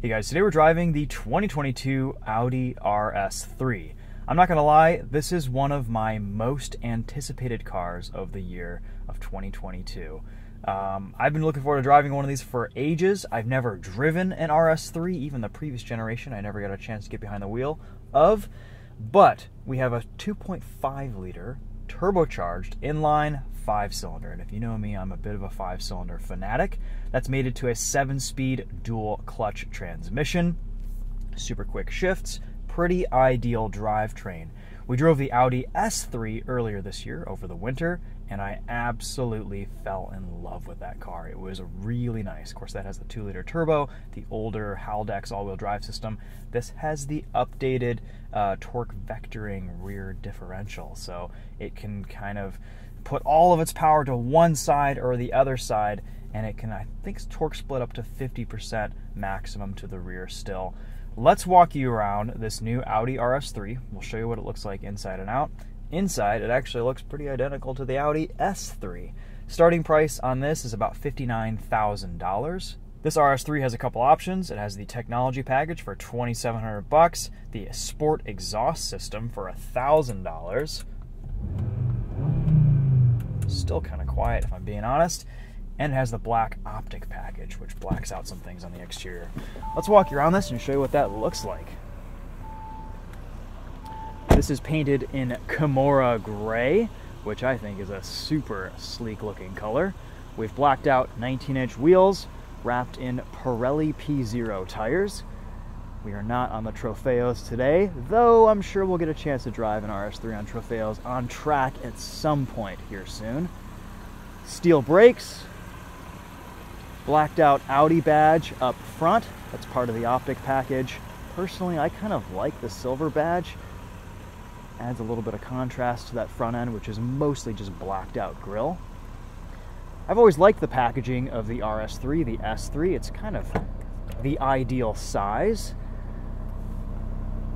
Hey guys, today we're driving the 2022 Audi RS3. I'm not gonna lie, this is one of my most anticipated cars of the year of 2022. Um, I've been looking forward to driving one of these for ages. I've never driven an RS3, even the previous generation, I never got a chance to get behind the wheel of. But we have a 2.5 liter turbocharged inline five cylinder. And if you know me, I'm a bit of a five cylinder fanatic. That's mated to a seven speed dual clutch transmission, super quick shifts, pretty ideal drivetrain. We drove the Audi S3 earlier this year over the winter, and I absolutely fell in love with that car. It was really nice. Of course, that has the 2 liter turbo, the older Haldex all wheel drive system. This has the updated uh, torque vectoring rear differential, so it can kind of put all of its power to one side or the other side, and it can, I think, torque split up to 50% maximum to the rear still. Let's walk you around this new Audi RS3. We'll show you what it looks like inside and out. Inside, it actually looks pretty identical to the Audi S3. Starting price on this is about $59,000. This RS3 has a couple options. It has the technology package for 2700 bucks, the sport exhaust system for $1,000. Still kind of quiet if I'm being honest and it has the black optic package, which blacks out some things on the exterior. Let's walk around this and show you what that looks like. This is painted in Kemora Gray, which I think is a super sleek looking color. We've blacked out 19 inch wheels, wrapped in Pirelli P Zero tires. We are not on the Trofeos today, though I'm sure we'll get a chance to drive an RS3 on Trofeos on track at some point here soon. Steel brakes, blacked out Audi badge up front. That's part of the optic package. Personally, I kind of like the silver badge. Adds a little bit of contrast to that front end, which is mostly just blacked out grille. I've always liked the packaging of the RS3, the S3. It's kind of the ideal size.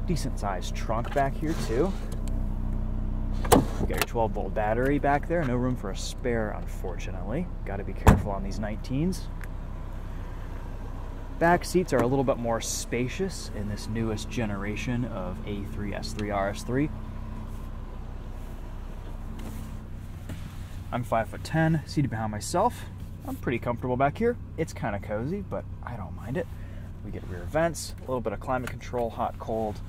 Decent sized trunk back here too. You got your 12 volt battery back there. No room for a spare, unfortunately. Got to be careful on these 19s. Back seats are a little bit more spacious in this newest generation of A3 S3 RS3. I'm 5 foot 10, seated behind myself. I'm pretty comfortable back here. It's kind of cozy, but I don't mind it. We get rear vents, a little bit of climate control, hot, cold.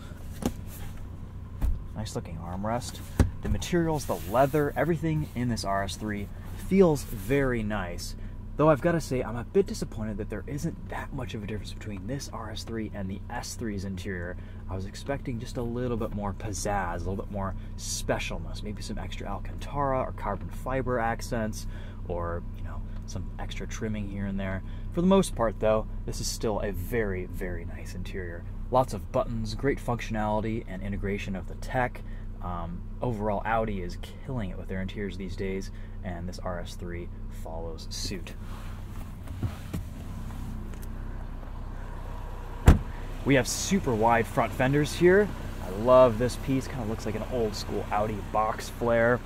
Nice looking armrest. The materials, the leather, everything in this RS3 feels very nice. Though I've got to say, I'm a bit disappointed that there isn't that much of a difference between this RS3 and the S3's interior. I was expecting just a little bit more pizzazz, a little bit more specialness, maybe some extra Alcantara or carbon fiber accents, or, you know, some extra trimming here and there. For the most part, though, this is still a very, very nice interior. Lots of buttons, great functionality and integration of the tech. Um, overall, Audi is killing it with their interiors these days, and this RS3 follows suit. We have super wide front fenders here. I love this piece, kind of looks like an old school Audi box flare.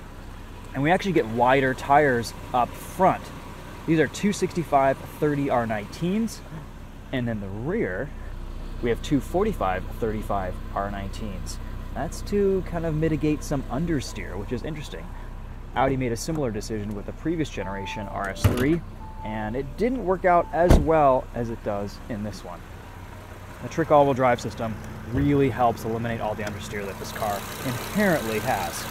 And we actually get wider tires up front. These are 265 30 R19s, and then the rear, we have two 45 35 R19s. That's to kind of mitigate some understeer, which is interesting. Audi made a similar decision with the previous generation RS3, and it didn't work out as well as it does in this one. The Trick all-wheel drive system really helps eliminate all the understeer that this car inherently has.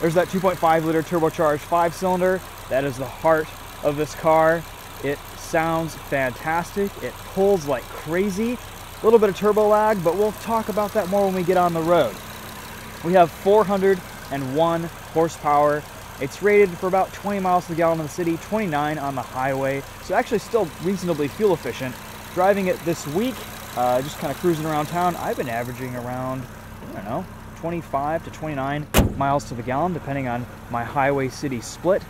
There's that 2.5 liter turbocharged five cylinder. That is the heart of this car. It sounds fantastic. It pulls like crazy. A little bit of turbo lag, but we'll talk about that more when we get on the road. We have 401 horsepower. It's rated for about 20 miles to the gallon in the city, 29 on the highway, so actually still reasonably fuel efficient. Driving it this week, uh, just kind of cruising around town, I've been averaging around, I don't know, 25 to 29 miles to the gallon, depending on my highway city split.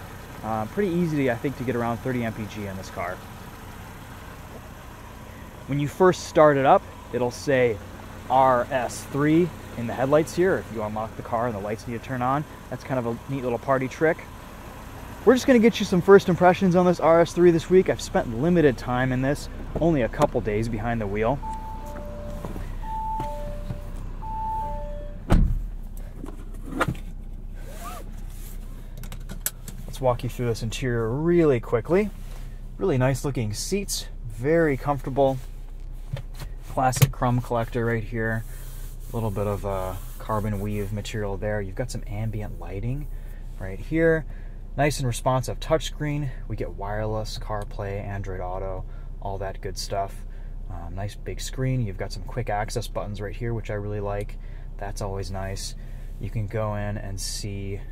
Uh, pretty easy, I think, to get around 30 mpg in this car. When you first start it up, it'll say RS3 in the headlights here. If you unlock the car and the lights need to turn on, that's kind of a neat little party trick. We're just going to get you some first impressions on this RS3 this week. I've spent limited time in this. only a couple days behind the wheel. Let's walk you through this interior really quickly. Really nice looking seats, very comfortable. Classic crumb collector right here. A little bit of uh, carbon weave material there. You've got some ambient lighting right here. Nice and responsive touchscreen. We get wireless, CarPlay, Android Auto, all that good stuff. Um, nice big screen. You've got some quick access buttons right here, which I really like. That's always nice. You can go in and see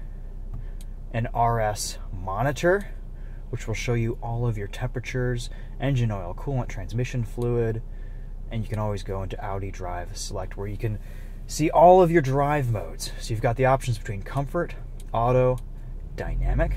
an RS monitor, which will show you all of your temperatures, engine oil, coolant, transmission fluid, and you can always go into Audi Drive Select where you can see all of your drive modes. So you've got the options between comfort, auto, dynamic.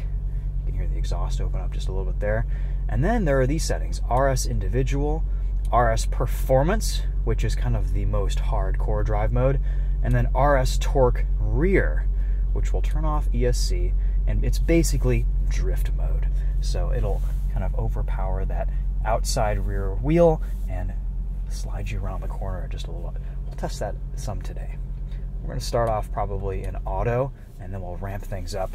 You can hear the exhaust open up just a little bit there. And then there are these settings RS individual, RS performance, which is kind of the most hardcore drive mode, and then RS torque rear, which will turn off ESC, and it's basically drift mode. So it'll kind of overpower that outside rear wheel and slide you around the corner just a little bit. We'll test that some today. We're going to start off probably in auto and then we'll ramp things up.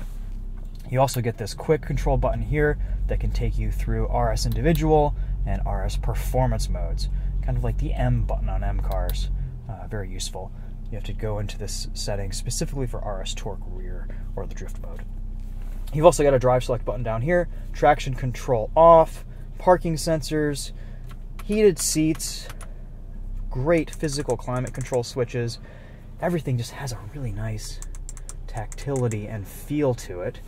You also get this quick control button here that can take you through RS individual and RS performance modes, kind of like the M button on M cars. Uh, very useful. You have to go into this setting specifically for RS torque rear or the drift mode. You've also got a drive select button down here, traction control off, parking sensors, heated seats, great physical climate control switches. Everything just has a really nice tactility and feel to it.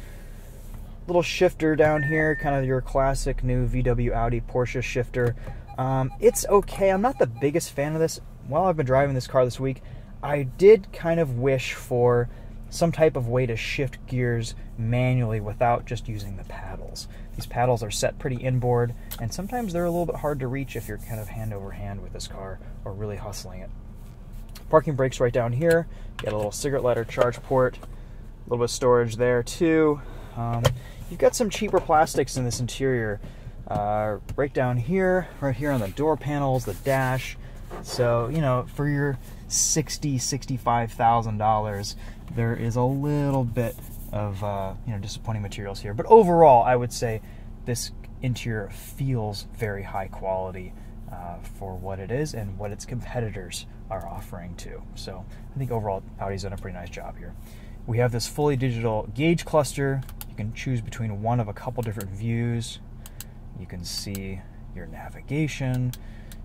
Little shifter down here, kind of your classic new VW Audi Porsche shifter. Um, it's okay. I'm not the biggest fan of this. While I've been driving this car this week, I did kind of wish for some type of way to shift gears manually without just using the paddles. These paddles are set pretty inboard, and sometimes they're a little bit hard to reach if you're kind of hand over hand with this car or really hustling it. Parking brakes right down here. Got a little cigarette lighter charge port, a little bit of storage there too. Um, you've got some cheaper plastics in this interior. Uh, right down here, right here on the door panels, the dash. So, you know, for your sixty, sixty-five thousand dollars, there is a little bit of uh, you know disappointing materials here. But overall, I would say this interior feels very high quality uh, for what it is and what its competitors are offering too. So I think overall, Audi's done a pretty nice job here. We have this fully digital gauge cluster. You can choose between one of a couple different views. You can see your navigation.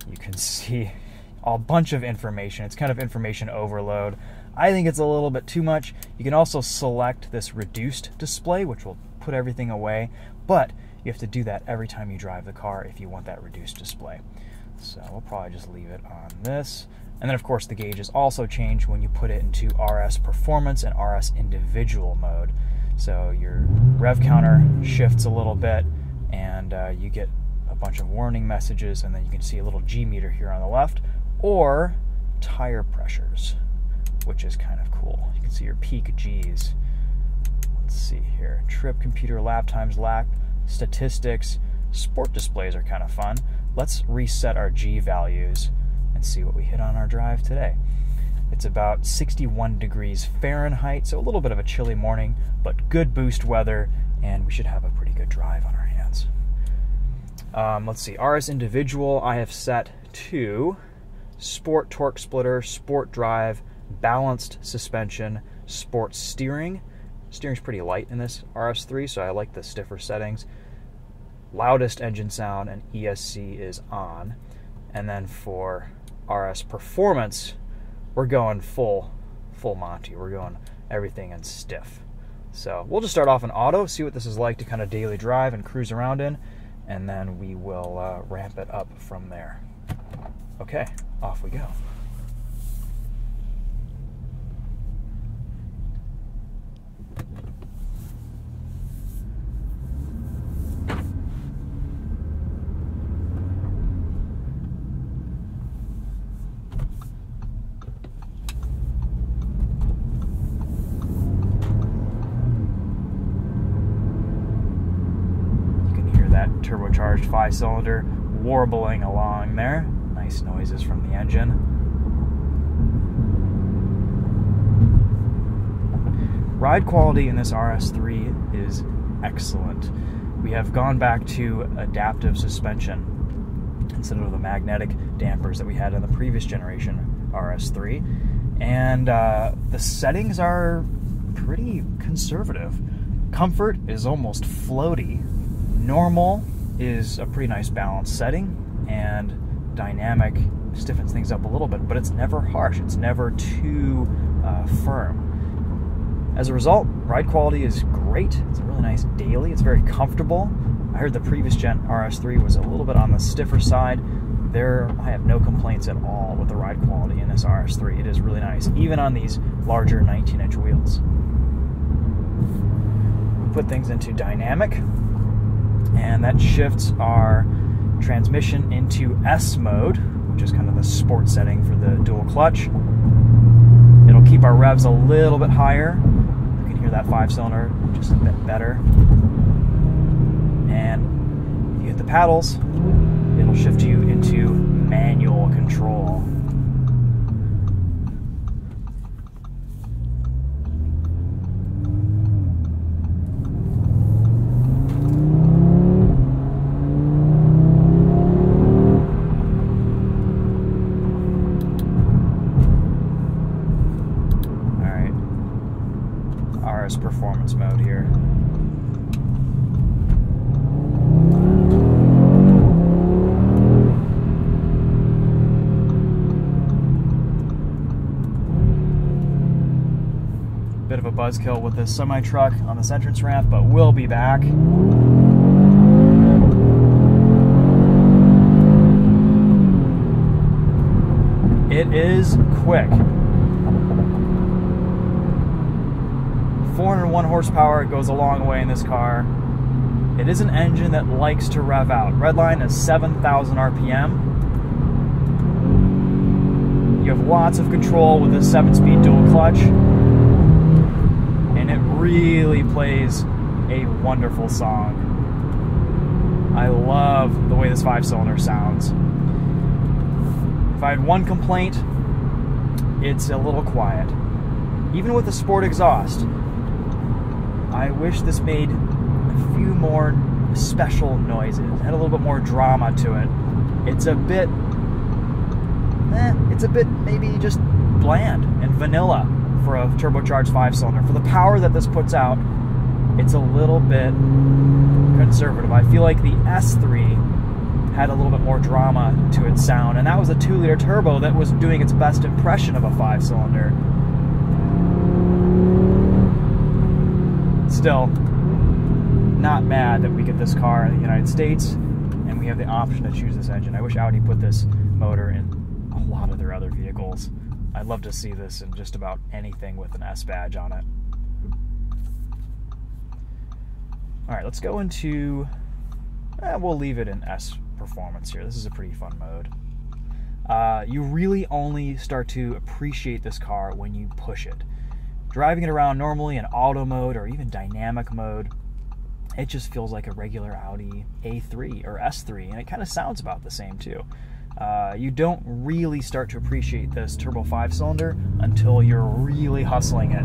You can see a bunch of information. It's kind of information overload. I think it's a little bit too much. You can also select this reduced display, which will put everything away, but you have to do that every time you drive the car if you want that reduced display. So we'll probably just leave it on this. And then, of course, the gauges also change when you put it into RS Performance and RS Individual mode. So your rev counter shifts a little bit, and uh, you get a bunch of warning messages, and then you can see a little G meter here on the left, or tire pressures which is kind of cool. You can see your peak G's. Let's see here. Trip, computer, lap times, lap statistics. Sport displays are kind of fun. Let's reset our G values and see what we hit on our drive today. It's about 61 degrees Fahrenheit, so a little bit of a chilly morning, but good boost weather, and we should have a pretty good drive on our hands. Um, let's see, RS individual I have set to sport torque splitter, sport drive, balanced suspension, sports steering. Steering's pretty light in this RS3, so I like the stiffer settings. Loudest engine sound and ESC is on. And then for RS performance, we're going full full Monty. We're going everything in stiff. So we'll just start off in auto, see what this is like to kind of daily drive and cruise around in, and then we will uh, ramp it up from there. Okay, off we go. You can hear that turbocharged five cylinder warbling along there. Nice noises from the engine. Ride quality in this RS3 is excellent. We have gone back to adaptive suspension instead of the magnetic dampers that we had in the previous generation RS3. And uh, the settings are pretty conservative. Comfort is almost floaty. Normal is a pretty nice balanced setting, and dynamic stiffens things up a little bit, but it's never harsh. It's never too uh, firm. As a result, ride quality is great. It's a really nice daily. It's very comfortable. I heard the previous gen RS3 was a little bit on the stiffer side. There, I have no complaints at all with the ride quality in this RS3. It is really nice, even on these larger 19-inch wheels. We put things into dynamic, and that shifts our transmission into S mode, which is kind of the sport setting for the dual clutch. It'll keep our revs a little bit higher. You can hear that five cylinder just a bit better. And if you hit the paddles, it'll shift you into manual control. RS performance mode here. Bit of a buzzkill with this semi truck on this entrance ramp, but we'll be back. It is quick. 401 horsepower goes a long way in this car. It is an engine that likes to rev out. Redline is 7,000 RPM. You have lots of control with this 7-speed dual clutch. And it really plays a wonderful song. I love the way this five-cylinder sounds. If I had one complaint, it's a little quiet. Even with the sport exhaust, I wish this made a few more special noises, had a little bit more drama to it. It's a bit, eh, it's a bit maybe just bland and vanilla for a turbocharged five cylinder. For the power that this puts out, it's a little bit conservative. I feel like the S3 had a little bit more drama to its sound, and that was a two liter turbo that was doing its best impression of a five cylinder. Still, not mad that we get this car in the United States and we have the option to choose this engine. I wish Audi put this motor in a lot of their other vehicles. I'd love to see this in just about anything with an S badge on it. All right, let's go into, eh, we'll leave it in S performance here. This is a pretty fun mode. Uh, you really only start to appreciate this car when you push it. Driving it around normally in auto mode or even dynamic mode, it just feels like a regular Audi A3 or S3, and it kind of sounds about the same too. Uh, you don't really start to appreciate this turbo five cylinder until you're really hustling it.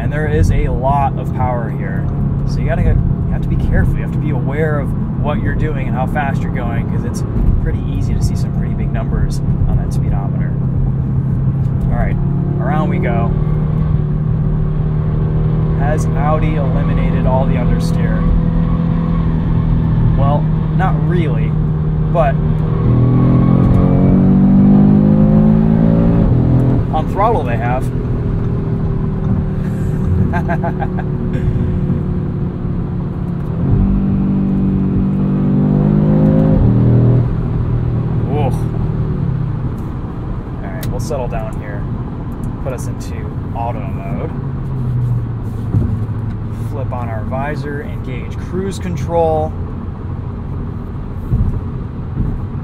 And there is a lot of power here. So you gotta get, you have to be careful. You have to be aware of what you're doing and how fast you're going because it's pretty easy to see some pretty big numbers on that speedometer. All right, around we go. Has Audi eliminated all the understeer? Well, not really, but on throttle they have. settle down here. Put us into auto mode. Flip on our visor, engage cruise control.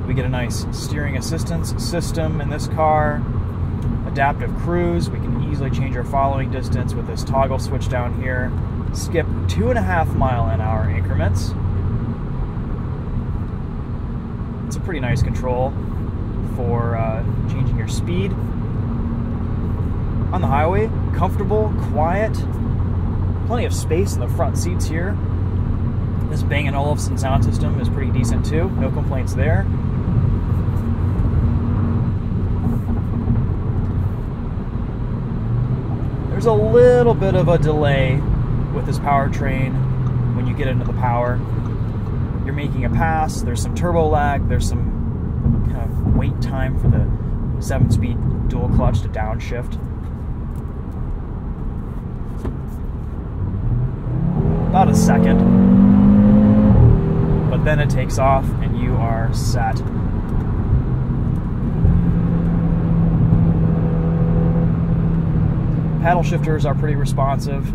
We get a nice steering assistance system in this car. Adaptive cruise, we can easily change our following distance with this toggle switch down here. skip two and a half mile an hour increments. It's a pretty nice control for uh, changing your speed. On the highway, comfortable, quiet, plenty of space in the front seats here. This Bang & Olufsen sound system is pretty decent too, no complaints there. There's a little bit of a delay with this powertrain when you get into the power. You're making a pass, there's some turbo lag, there's some wait time for the 7 speed dual clutch to downshift. About a second. But then it takes off and you are set. Paddle shifters are pretty responsive.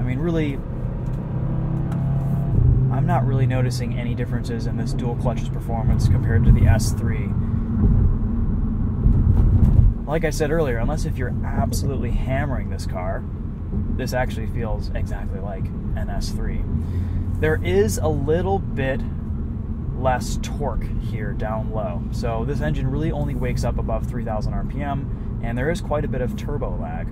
I mean, really, I'm not really noticing any differences in this dual clutch's performance compared to the S3. Like I said earlier, unless if you're absolutely hammering this car, this actually feels exactly like an S3. There is a little bit less torque here down low. So this engine really only wakes up above 3000 RPM and there is quite a bit of turbo lag.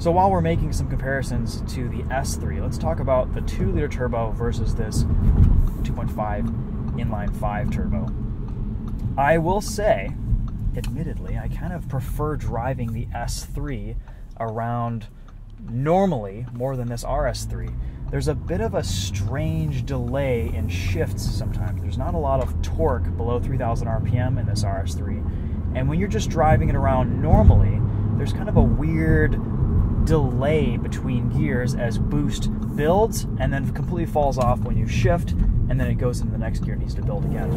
So while we're making some comparisons to the S3, let's talk about the 2 liter turbo versus this 2.5 inline 5 turbo. I will say, admittedly, I kind of prefer driving the S3 around normally more than this RS3 there's a bit of a strange delay in shifts sometimes. There's not a lot of torque below 3000 RPM in this RS3. And when you're just driving it around normally, there's kind of a weird delay between gears as boost builds and then completely falls off when you shift and then it goes into the next gear needs to build again.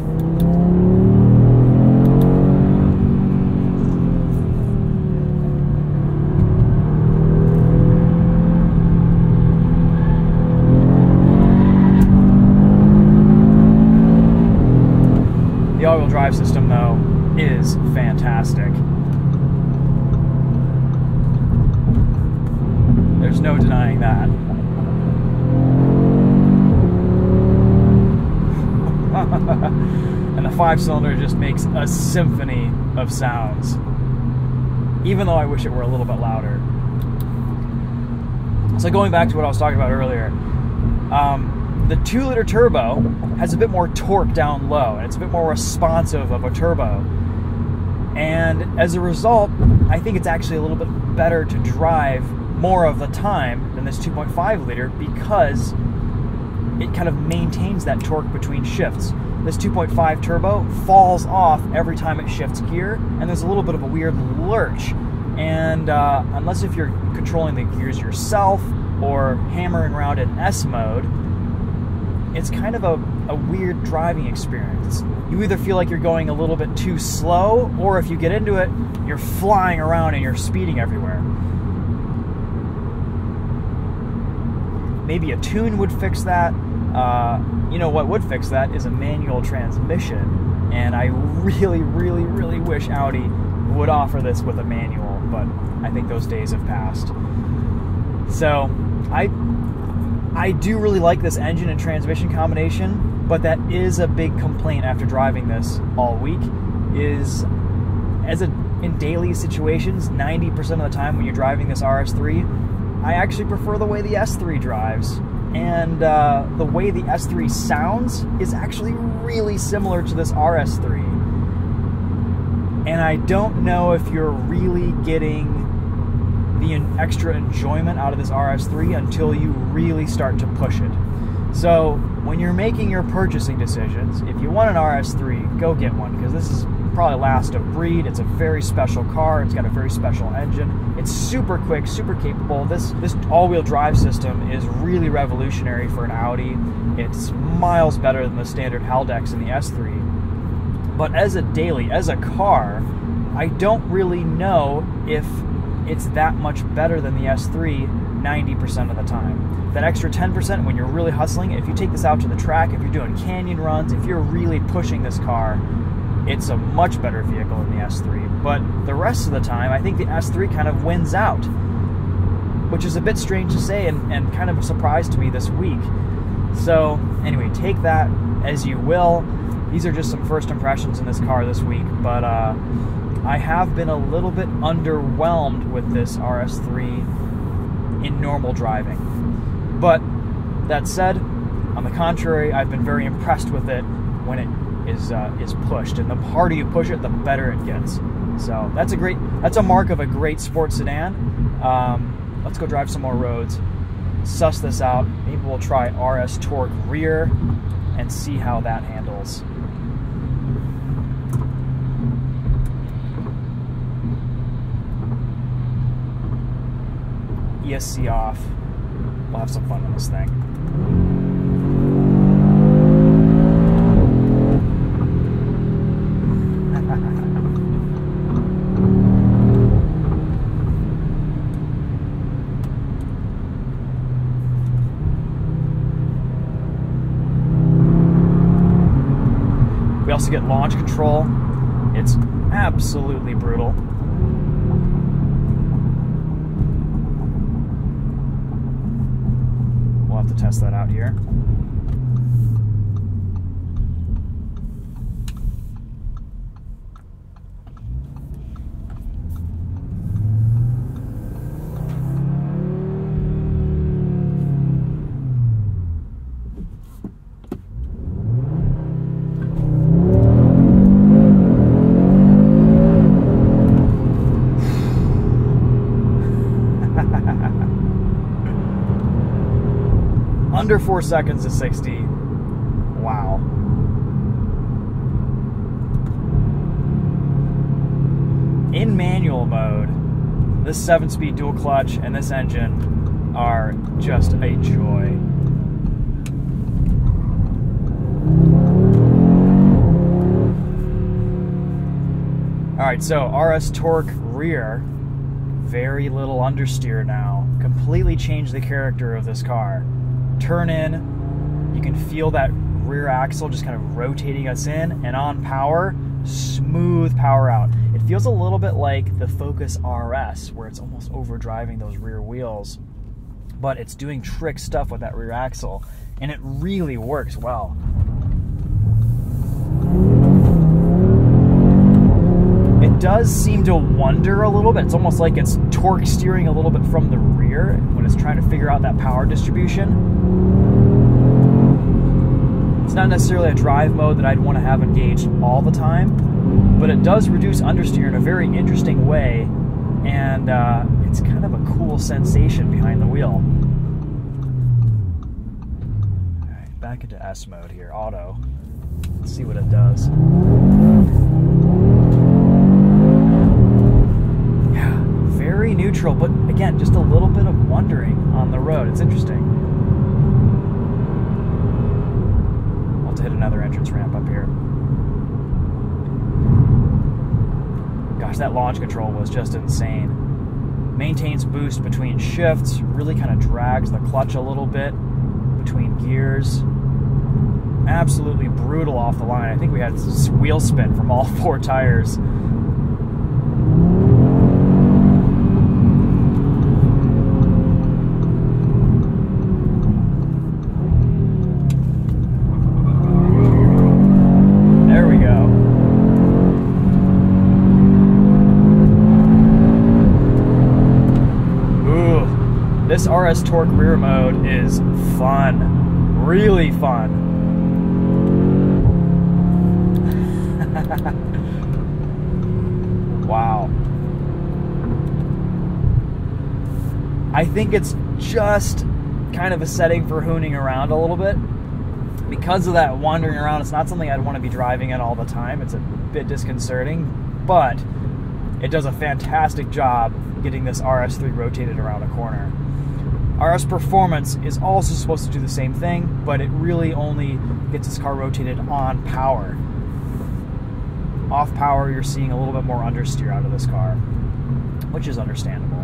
The all-wheel drive system, though, is fantastic. There's no denying that. and the five cylinder just makes a symphony of sounds. Even though I wish it were a little bit louder. So, going back to what I was talking about earlier, um, the 2 liter turbo has a bit more torque down low and it's a bit more responsive of a turbo. And as a result, I think it's actually a little bit better to drive more of the time than this 2.5 liter because it kind of maintains that torque between shifts. This 2.5 turbo falls off every time it shifts gear, and there's a little bit of a weird lurch. And uh, unless if you're controlling the gears yourself or hammering around in S mode, it's kind of a, a weird driving experience. You either feel like you're going a little bit too slow, or if you get into it, you're flying around and you're speeding everywhere. Maybe a tune would fix that. Uh, you know what would fix that is a manual transmission, and I really, really, really wish Audi would offer this with a manual, but I think those days have passed. So, I I do really like this engine and transmission combination, but that is a big complaint after driving this all week. Is as a in daily situations, 90% of the time when you're driving this RS3, I actually prefer the way the S3 drives. And uh, the way the S3 sounds is actually really similar to this RS3. And I don't know if you're really getting the extra enjoyment out of this RS3 until you really start to push it. So, when you're making your purchasing decisions, if you want an RS3, go get one because this is probably last of breed. It's a very special car. It's got a very special engine. It's super quick, super capable. This this all-wheel drive system is really revolutionary for an Audi. It's miles better than the standard Haldex in the S3. But as a daily, as a car, I don't really know if it's that much better than the S3 90% of the time. That extra 10% when you're really hustling, if you take this out to the track, if you're doing canyon runs, if you're really pushing this car, it's a much better vehicle than the S3. But the rest of the time, I think the S3 kind of wins out. which is a bit strange to say and, and kind of a surprise to me this week. So, anyway, take that as you will. These are just some first impressions in this car this week, but uh, I have been a little bit underwhelmed with this RS3 in normal driving. But that said, on the contrary, I've been very impressed with it when it is uh, is pushed, and the harder you push it, the better it gets. So that's a great that's a mark of a great sports sedan. Um, let's go drive some more roads, suss this out. Maybe we'll try RS Torque rear and see how that handles. ESC off. We'll have some fun on this thing. Also get launch control. It's absolutely brutal. We'll have to test that out here. Four seconds to 60. Wow. In manual mode, this seven speed dual clutch and this engine are just a joy. All right, so RS Torque rear, very little understeer now. Completely changed the character of this car turn in, you can feel that rear axle just kind of rotating us in, and on power, smooth power out. It feels a little bit like the Focus RS, where it's almost overdriving those rear wheels, but it's doing trick stuff with that rear axle, and it really works well. It does seem to wonder a little bit. It's almost like it's torque steering a little bit from the rear when it's trying to figure out that power distribution. It's not necessarily a drive mode that I'd want to have engaged all the time, but it does reduce understeer in a very interesting way, and uh, it's kind of a cool sensation behind the wheel. All right, back into S mode here, auto. Let's see what it does. Yeah, very neutral, but again, just a little bit of wondering on the road. It's interesting. to hit another entrance ramp up here. Gosh, that launch control was just insane. Maintains boost between shifts, really kind of drags the clutch a little bit between gears. Absolutely brutal off the line. I think we had wheel spin from all four tires. RS Torque rear mode is fun. Really fun. wow. I think it's just kind of a setting for hooning around a little bit. Because of that wandering around, it's not something I'd want to be driving in all the time. It's a bit disconcerting, but it does a fantastic job getting this RS3 rotated around a corner. RS Performance is also supposed to do the same thing, but it really only gets this car rotated on power. Off power, you're seeing a little bit more understeer out of this car, which is understandable.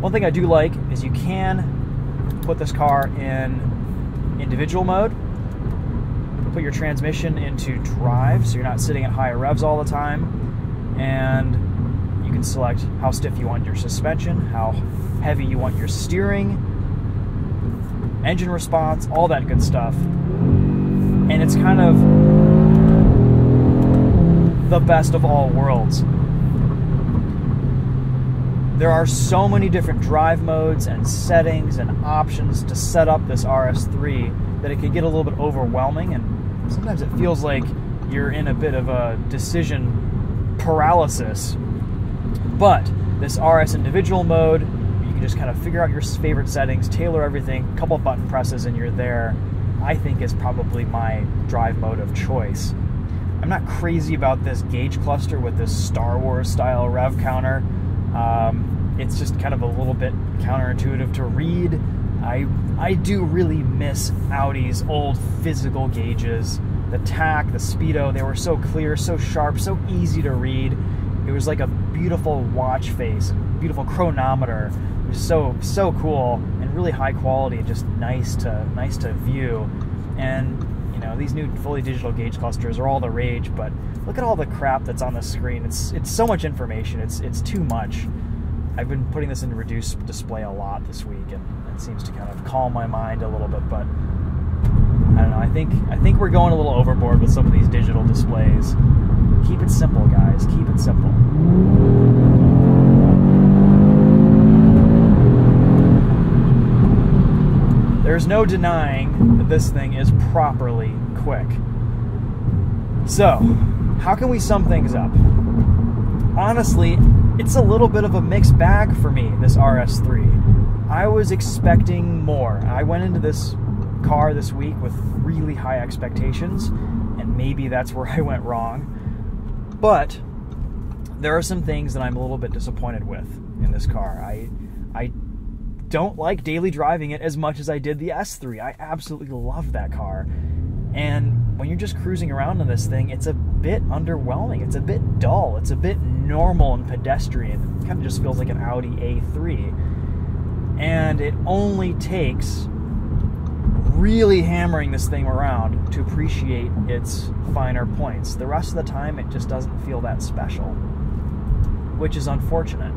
One thing I do like is you can put this car in individual mode, put your transmission into drive so you're not sitting at higher revs all the time, and you can select how stiff you want your suspension, how heavy you want your steering, engine response, all that good stuff. And it's kind of the best of all worlds. There are so many different drive modes and settings and options to set up this RS3 that it can get a little bit overwhelming, and sometimes it feels like you're in a bit of a decision paralysis. But this RS individual mode, just kind of figure out your favorite settings, tailor everything, couple button presses, and you're there. I think is probably my drive mode of choice. I'm not crazy about this gauge cluster with this Star Wars style rev counter. Um, it's just kind of a little bit counterintuitive to read. I I do really miss Audi's old physical gauges. The tach, the speedo, they were so clear, so sharp, so easy to read. It was like a beautiful watch face, beautiful chronometer. So so cool and really high quality, just nice to nice to view. And you know, these new fully digital gauge clusters are all the rage, but look at all the crap that's on the screen. It's it's so much information. It's it's too much. I've been putting this in reduced display a lot this week, and it seems to kind of calm my mind a little bit. But I don't know. I think I think we're going a little overboard with some of these digital displays. Keep it simple, guys. Keep it simple. There's no denying that this thing is properly quick. So, how can we sum things up? Honestly, it's a little bit of a mixed bag for me, this RS3. I was expecting more. I went into this car this week with really high expectations, and maybe that's where I went wrong. But there are some things that I'm a little bit disappointed with in this car. I I don't like daily driving it as much as I did the S3. I absolutely love that car. And when you're just cruising around in this thing, it's a bit underwhelming. It's a bit dull. It's a bit normal and pedestrian. It kind of just feels like an Audi A3. And it only takes really hammering this thing around to appreciate its finer points. The rest of the time, it just doesn't feel that special, which is unfortunate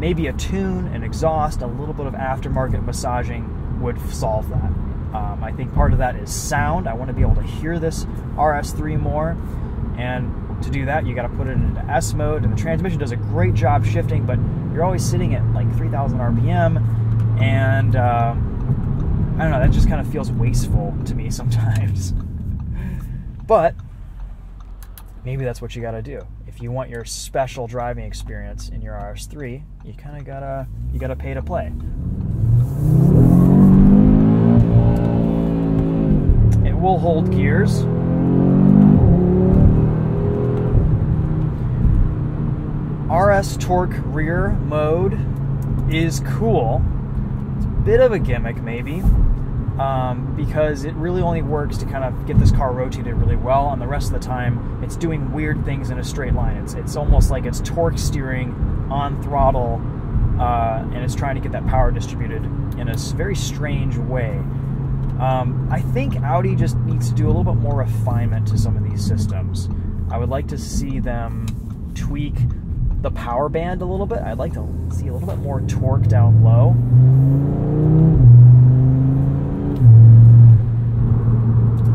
maybe a tune, an exhaust, a little bit of aftermarket massaging would solve that. Um, I think part of that is sound. I want to be able to hear this RS3 more. And to do that, you got to put it into S mode. And the transmission does a great job shifting, but you're always sitting at like 3,000 RPM. And uh, I don't know, that just kind of feels wasteful to me sometimes. but maybe that's what you got to do. If you want your special driving experience in your RS3, you kind of gotta you gotta pay to play. It will hold gears. RS torque rear mode is cool. It's a bit of a gimmick, maybe um, because it really only works to kind of get this car rotated really well, and the rest of the time it's doing weird things in a straight line. It's, it's almost like it's torque steering on throttle, uh, and it's trying to get that power distributed in a very strange way. Um, I think Audi just needs to do a little bit more refinement to some of these systems. I would like to see them tweak the power band a little bit. I'd like to see a little bit more torque down low.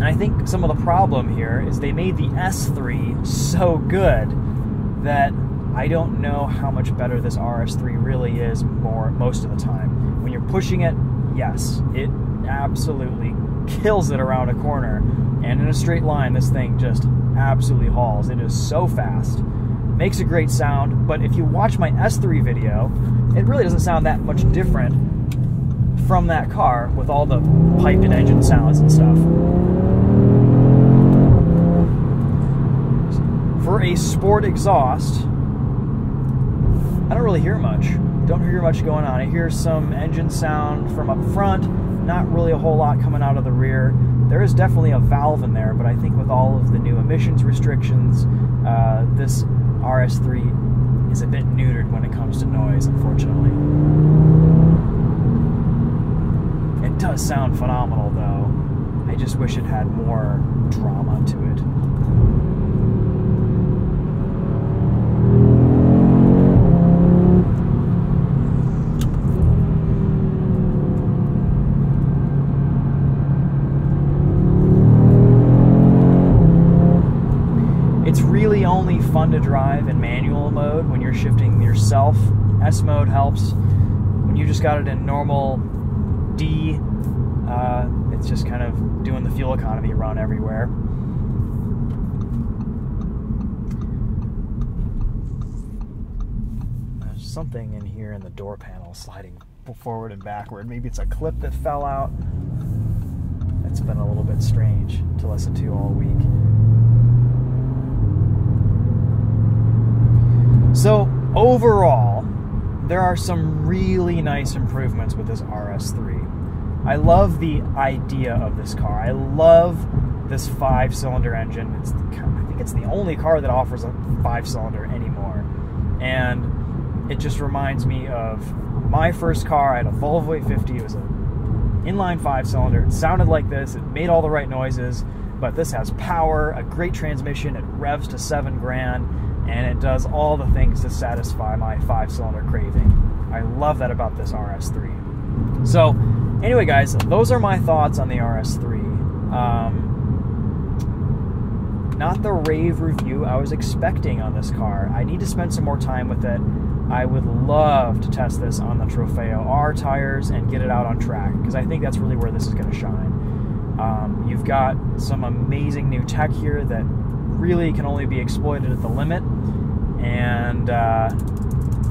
And I think some of the problem here is they made the S3 so good that I don't know how much better this RS3 really is more most of the time. When you're pushing it, yes, it absolutely kills it around a corner. And in a straight line, this thing just absolutely hauls. It is so fast. Makes a great sound, but if you watch my S3 video, it really doesn't sound that much different from that car with all the piped and engine sounds and stuff. For a sport exhaust, I don't really hear much. Don't hear much going on. I hear some engine sound from up front, not really a whole lot coming out of the rear. There is definitely a valve in there, but I think with all of the new emissions restrictions, uh, this RS3 is a bit neutered when it comes to noise, unfortunately. It does sound phenomenal, though. I just wish it had more drama to it. To drive in manual mode when you're shifting yourself. S mode helps. When you just got it in normal D, uh, it's just kind of doing the fuel economy run everywhere. There's something in here in the door panel sliding forward and backward. Maybe it's a clip that fell out. It's been a little bit strange to listen to all week. So, overall, there are some really nice improvements with this RS3. I love the idea of this car. I love this five cylinder engine. It's, I think it's the only car that offers a five cylinder anymore. And it just reminds me of my first car. I had a Volvo 850. It was an inline five cylinder. It sounded like this, it made all the right noises, but this has power, a great transmission, it revs to seven grand and it does all the things to satisfy my five cylinder craving. I love that about this RS3. So, anyway, guys, those are my thoughts on the RS3. Um, not the rave review I was expecting on this car. I need to spend some more time with it. I would love to test this on the Trofeo R tires and get it out on track because I think that's really where this is going to shine. Um, you've got some amazing new tech here that really can only be exploited at the limit. And uh,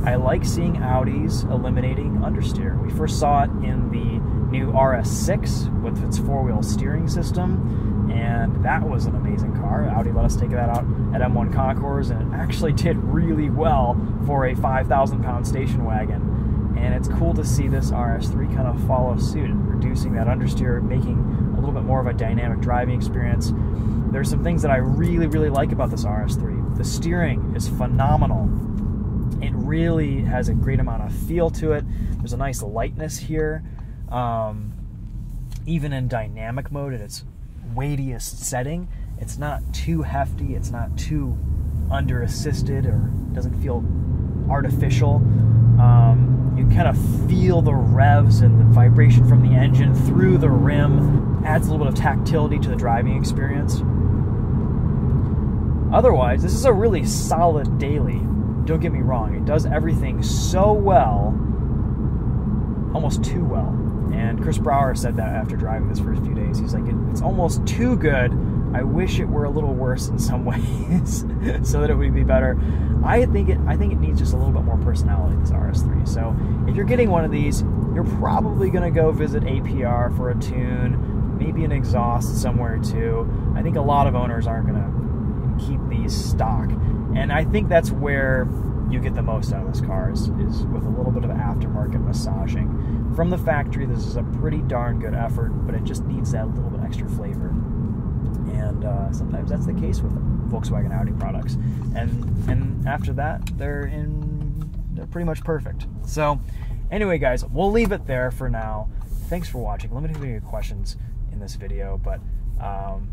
I like seeing Audis eliminating understeer. We first saw it in the new RS6 with its four-wheel steering system, and that was an amazing car. Audi let us take that out at M1 Concourse, and it actually did really well for a 5,000-pound station wagon. And it's cool to see this RS3 kind of follow suit, reducing that understeer, making little bit more of a dynamic driving experience there's some things that I really, really like about this RS3. The steering is phenomenal. It really has a great amount of feel to it. There's a nice lightness here. Um, even in dynamic mode at its weightiest setting, it's not too hefty, it's not too under assisted or doesn't feel artificial. Um, you kind of feel the revs and the vibration from the engine through the rim, adds a little bit of tactility to the driving experience. Otherwise, this is a really solid daily. Don't get me wrong, it does everything so well, almost too well. And Chris Brower said that after driving this for a few days. He's like, it's almost too good. I wish it were a little worse in some ways, so that it would be better. I think it. I think it needs just a little bit more personality. This RS3. So if you're getting one of these, you're probably going to go visit APR for a tune, maybe an exhaust somewhere too. I think a lot of owners aren't going to keep these stock. And I think that's where you get the most out of this car is, is with a little bit of aftermarket massaging. From the factory, this is a pretty darn good effort, but it just needs that little bit extra flavor. And uh, sometimes that's the case with Volkswagen Audi products. And and after that, they're in they're pretty much perfect. So anyway, guys, we'll leave it there for now. Thanks for watching. Let me know if you have any questions in this video, but um,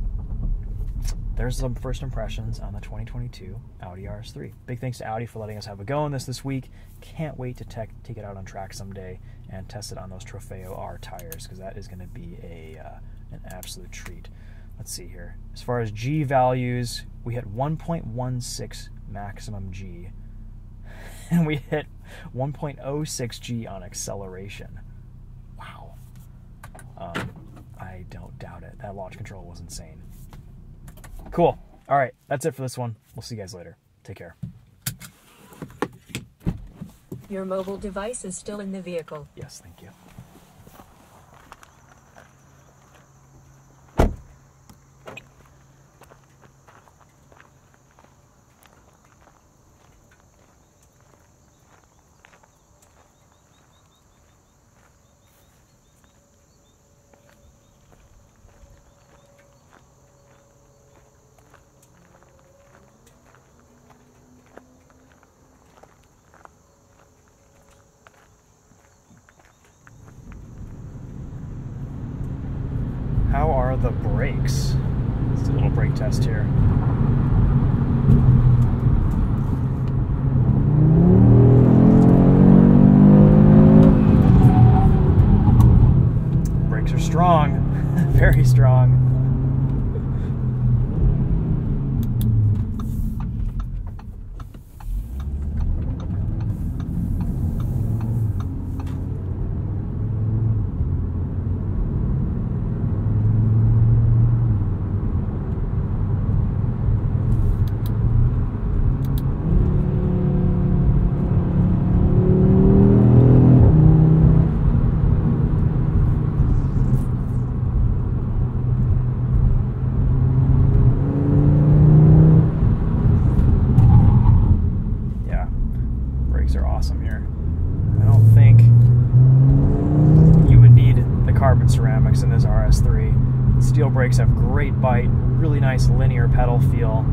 there's some first impressions on the 2022 Audi RS3. Big thanks to Audi for letting us have a go on this this week. Can't wait to take take it out on track someday and test it on those Trofeo R tires because that is going to be a uh, an absolute treat. Let's see here. As far as G values, we hit 1.16 maximum G, and we hit 1.06 G on acceleration. Wow. Um, I don't doubt it. That launch control was insane. Cool. All right, that's it for this one. We'll see you guys later. Take care. Your mobile device is still in the vehicle. Yes, thank you. How are the brakes? Let's do a little brake test here. Brakes are strong, very strong. Brakes have great bite, really nice linear pedal feel.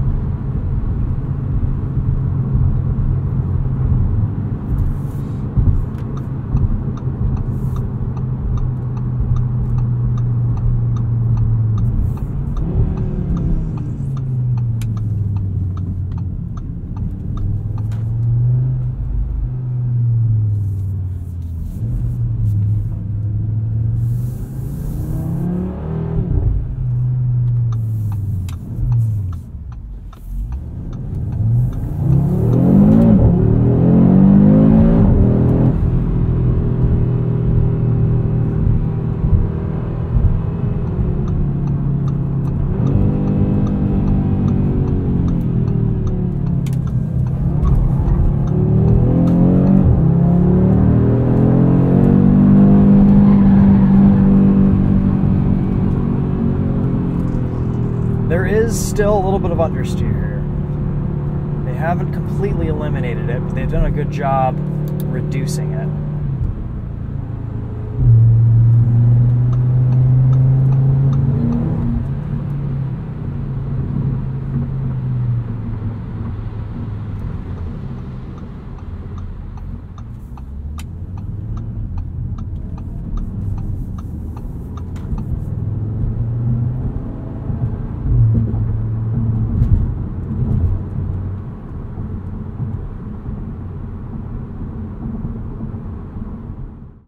Still a little bit of understeer. They haven't completely eliminated it, but they've done a good job reducing it.